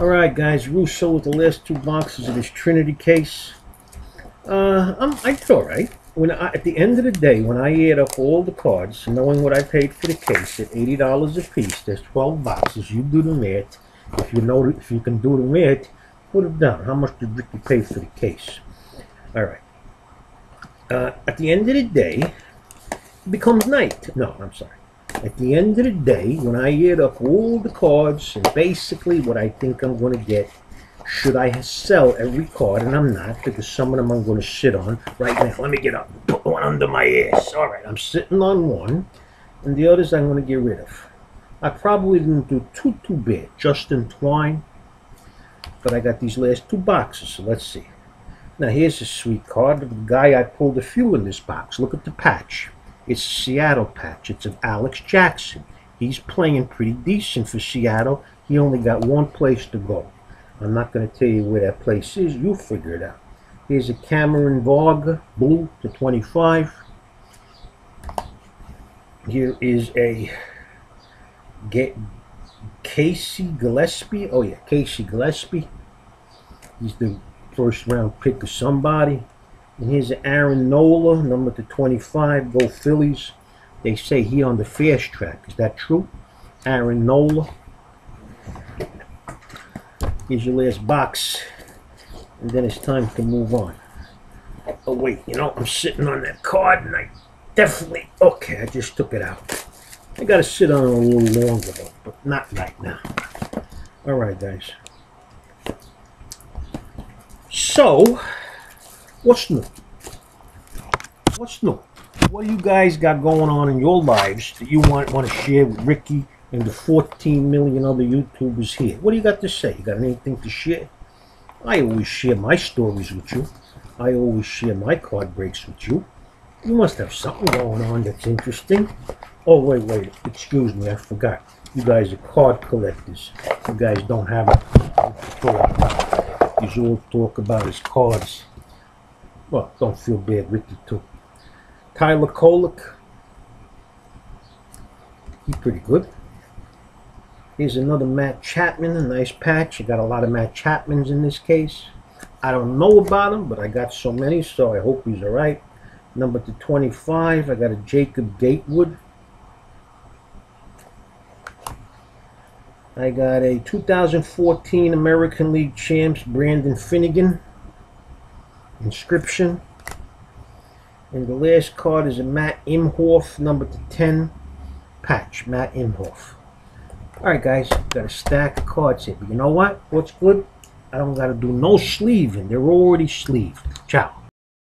Alright guys, Russo with the last two boxes of this Trinity case. Uh, I'm, I did alright. When I, at the end of the day, when I add up all the cards, knowing what I paid for the case at eighty dollars a piece, there's twelve boxes. You do the math. If you know, if you can do the math, put it down. How much did Ricky pay for the case? All right. Uh, at the end of the day, it becomes night. No, I'm sorry. At the end of the day, when I add up all the cards and basically what I think I'm going to get, should I sell every card? And I'm not because some of them I'm going to sit on right now. Let me get up. Put one under my ass. All right, I'm sitting on one, and the others I'm going to get rid of. I probably didn't do too, too bad. Justin Twine. But I got these last two boxes, so let's see. Now here's a sweet card. of The guy I pulled a few in this box. Look at the patch. It's Seattle patch. It's of Alex Jackson. He's playing pretty decent for Seattle. He only got one place to go. I'm not going to tell you where that place is. You figure it out. Here's a Cameron Varga, blue to 25. Here is a Get Casey Gillespie. Oh yeah, Casey Gillespie. He's the first round pick of somebody. And here's Aaron Nola, number to 25. Go Phillies. They say he on the fast track. Is that true? Aaron Nola. Here's your last box. And then it's time to move on. Oh wait, you know, I'm sitting on that card and I definitely okay, I just took it out. I gotta sit on it a little longer though, but not right now. Alright guys. So what's new? What's new? What do you guys got going on in your lives that you want want to share with Ricky and the 14 million other YouTubers here? What do you got to say? You got anything to share? I always share my stories with you. I always share my card breaks with you. You must have something going on that's interesting. Oh, wait, wait. Excuse me, I forgot. You guys are card collectors. You guys don't have a You all talk about his cards. Well, don't feel bad, Ricky too. Tyler Kolek. He's pretty good. Here's another Matt Chapman, a nice patch. I got a lot of Matt Chapmans in this case. I don't know about him, but I got so many, so I hope he's all right. Number to 25, I got a Jacob Gatewood. I got a 2014 American League Champs Brandon Finnegan inscription. And the last card is a Matt Imhof, number to 10 patch, Matt Imhof. Alright guys, got a stack of cards here. But you know what? What's good? I don't got to do no sleeving. They're already sleeved. Ciao.